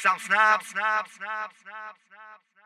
Sound snap, snap, snap, snap, snap.